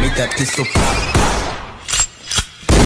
make that pistol pop.